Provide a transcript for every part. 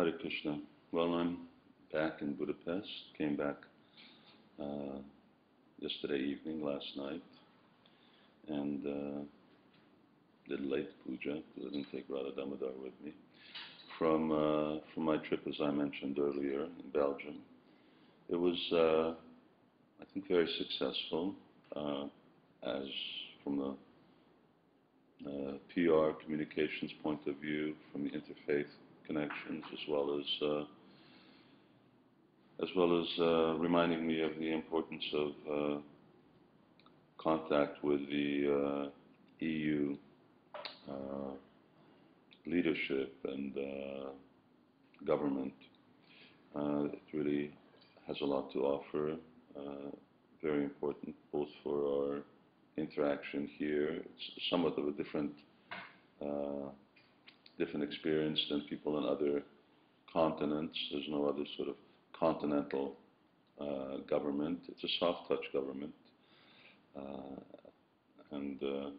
Hare Krishna. Well, I'm back in Budapest. Came back uh, yesterday evening, last night, and uh, did late puja because I didn't take Radha Damodar with me. From uh, from my trip, as I mentioned earlier, in Belgium, it was uh, I think very successful, uh, as from the uh, PR communications point of view, from the interfaith connections, as well as uh, as well as uh, reminding me of the importance of uh, contact with the uh, EU uh, leadership and uh, government. It really has a lot to offer, very important both for our interaction here. It's somewhat of a different different experience than people in other continents. There's no other sort of continental uh, government. It's a soft touch government, uh, and uh,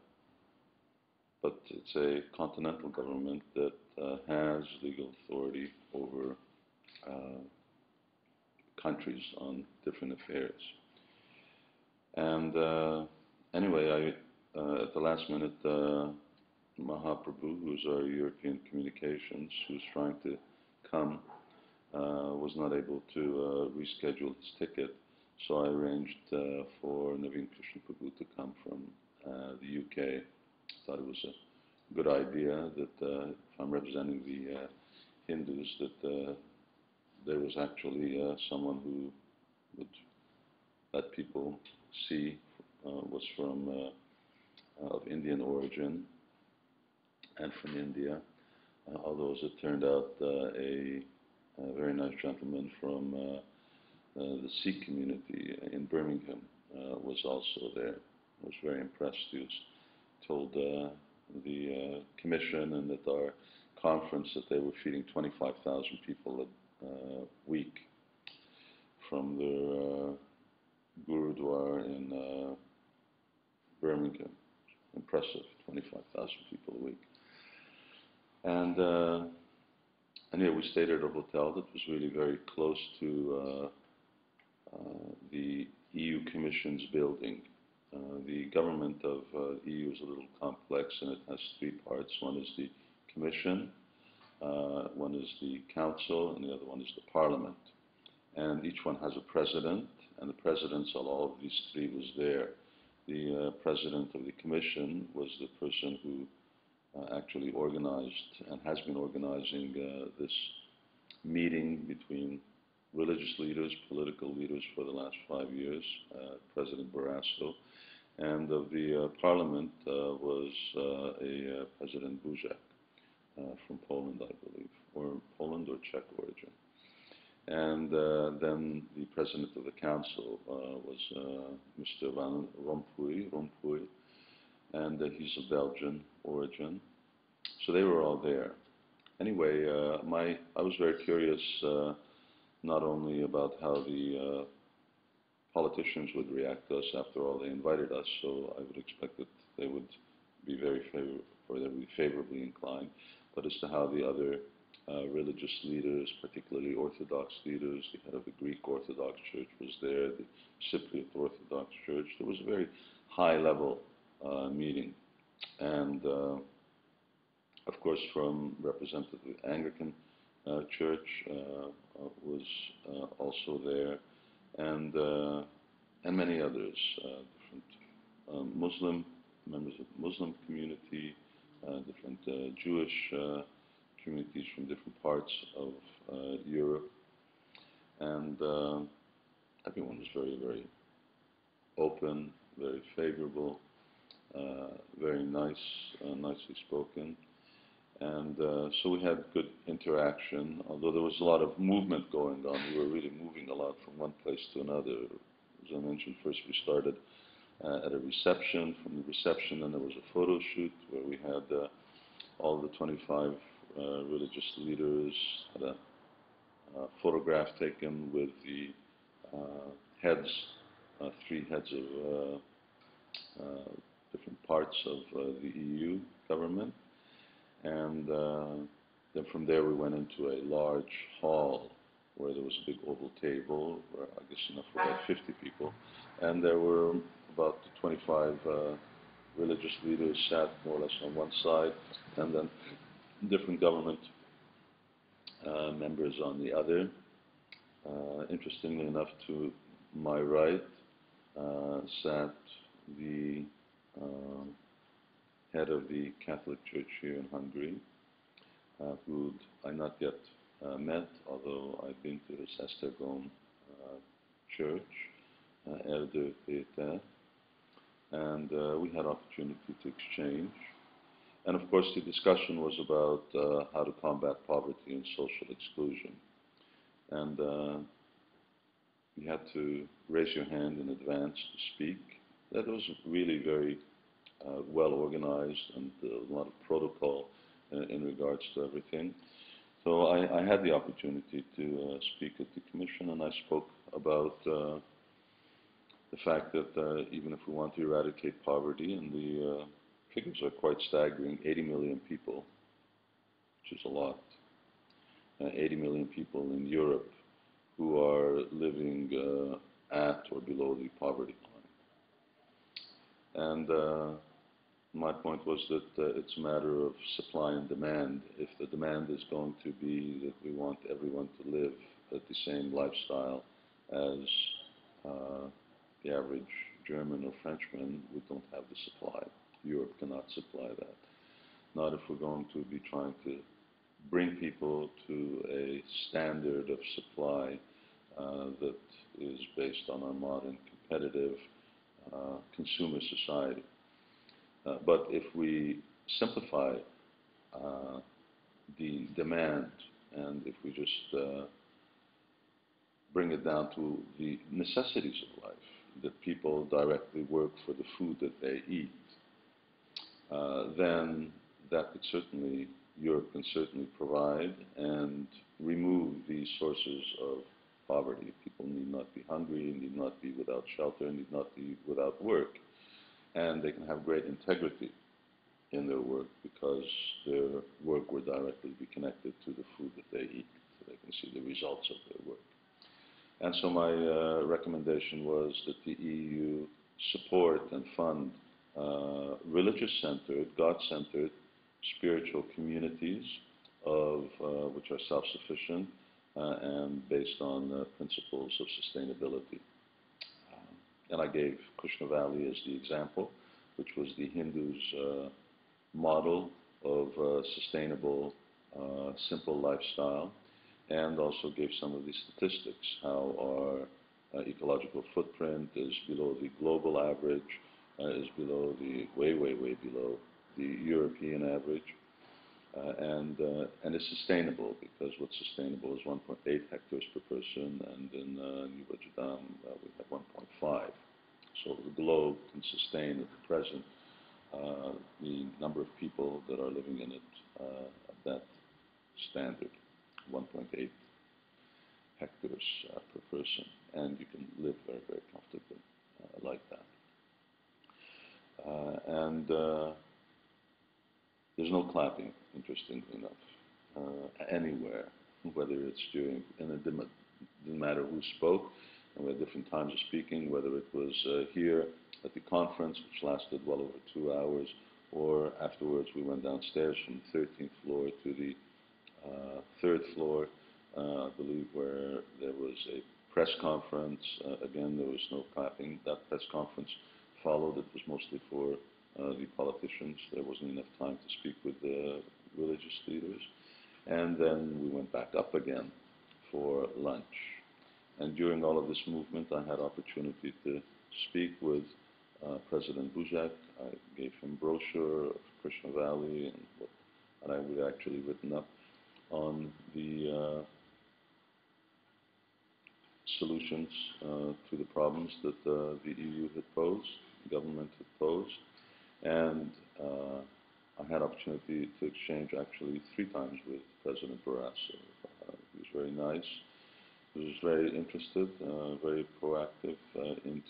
but it's a continental government that uh, has legal authority over uh, countries on different affairs. And uh, anyway, I at the last minute. Mahaprabhu, who's our European communications, who's trying to come uh, was not able to uh, reschedule his ticket. So I arranged uh, for Naveen Krishna Prabhu to come from uh, the UK. Thought it was a good idea that uh, if I'm representing the uh, Hindus, that there was actually someone who would let people see was from of Indian origin and from India, uh, although as it turned out, uh, a a very nice gentleman from uh, uh, the Sikh community in Birmingham uh, was also there. I was very impressed. He was told the commission and at our conference that they were feeding 25,000 people a week from their Gurudwara in Birmingham. Impressive, 25,000 people a week. And uh, and yeah, we stayed at a hotel that was really very close to uh, uh, the EU Commission's building. Uh, the government of uh, EU is a little complex and it has three parts. One is the Commission, uh, one is the Council, and the other one is the Parliament. And each one has a president, and the presidents of all of these three was there. The president of the Commission was the person who actually organized and has been organizing uh, this meeting between religious leaders, political leaders for the last five years, uh, President Barroso, and of the parliament was a President Buzek from Poland, I believe, or Poland or Czech origin. And uh, then the president of the council uh, was uh, Mr. Van Rompuy, Rompuy and he's of Belgian origin. So they were all there. Anyway, uh, my I was very curious uh, not only about how the uh, politicians would react to us. After all, they invited us, so I would expect that they would be very favor- or they would be favorably inclined. But as to how the other uh, religious leaders, particularly Orthodox leaders, the head of the Greek Orthodox Church was there, the Cypriot Orthodox Church. There was a very high level Uh, meeting. And uh, of course, from representative Anglican uh, Church uh, uh, was also there, and and many others, different um, Muslim members of the Muslim community, different Jewish communities from different parts of Europe, and everyone was very, very open, very favorable, uh, very nice, uh, nicely spoken. And uh, so we had good interaction, although there was a lot of movement going on. We were really moving a lot from one place to another. As I mentioned, first we started uh, at a reception. From the reception, then there was a photo shoot where we had uh, all the 25 uh, religious leaders had a photograph taken with the heads, three heads of different parts of uh, the EU government. And uh, then from there we went into a large hall where there was a big oval table, where I guess enough for about 50 people, and there were about 25 uh, religious leaders sat more or less on one side, and then different government uh, members on the other. Uh, interestingly enough, to my right uh, sat the uh, head of the Catholic Church here in Hungary, uh, who I not yet uh, met, although I've been to his Esztergom church, Erdő Péter, and we had opportunity to exchange. And of course, the discussion was about uh, how to combat poverty and social exclusion. And uh, you had to raise your hand in advance to speak. That was really very uh, well organized and a lot of protocol uh, in regards to everything. So I, I had the opportunity to uh, speak at the commission, and I spoke about uh, the fact that even if we want to eradicate poverty and the figures are quite staggering 80 million people, which is a lot. Uh, 80 million people in Europe who are living uh, at or below the poverty line. And uh, my point was that uh, it's a matter of supply and demand. If the demand is going to be that we want everyone to live at the same lifestyle as uh, the average German or Frenchman, we don't have the supply. Europe cannot supply that. Not if we're going to be trying to bring people to a standard of supply uh, that is based on our modern competitive consumer society. Uh, but if we simplify uh, the demand and if we just uh, bring it down to the necessities of life, that people directly work for the food that they eat, uh, then that could certainly, Europe can certainly provide and remove these sources of poverty. People need not be hungry, need not be without shelter, need not be without work. And they can have great integrity in their work because their work will directly be connected to the food that they eat, so they can see the results of their work. And so my uh, recommendation was that the EU support and fund uh, religious-centered, God-centered, spiritual communities of uh, which are self-sufficient and based on uh, principles of sustainability. Um, and I gave Krishna Valley as the example, which was the Hindus' uh, model of sustainable, simple lifestyle, and also gave some of the statistics, how our ecological footprint is below the global average, uh, is below the way, way, way below the European average. Uh, and, uh, and is sustainable because what's sustainable is 1.8 hectares per person, and in New Vrajadham we have 1.5. So the globe can sustain at the present uh, the number of people that are living in it uh, at that standard, 1.8 hectares uh, per person, and you can live very, very comfortably like that. Uh, and uh, there's no clapping, interestingly enough, uh, anywhere, whether it's during, and it didn't, matter who spoke, and we had different times of speaking, whether it was here at the conference, which lasted well over two hours, or afterwards we went downstairs from the 13th floor to the uh, third floor, uh, I believe, where there was a press conference. Uh, again, there was no clapping. That press conference followed. It was mostly for uh, the politicians. There wasn't enough time to speak with the religious leaders. And then we went back up again for lunch. And during all of this movement, I had opportunity to speak with uh, President Buzek. I gave him brochure of Krishna Valley and what and I would actually written up on the uh, solutions uh, to the problems that uh, the EU had posed the government had posed. And uh, I had opportunity to exchange actually three times with President Barroso. Uh, he was very nice. He was very interested, uh, very proactive uh, into